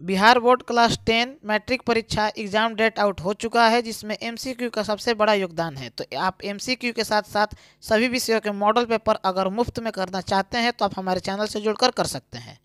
Bihar board class ten matric परीक्षा exam date out हो चुका है, जिसमें एमसीक्यू का सबसे बड़ा योगदान है। तो आप एमसीक्यू के साथ साथ सभी विषयों के मॉडल पेपर अगर मुफ़्त में करना चाहते हैं तो आप हमारे चैनल से जुड़कर कर सकते हैं।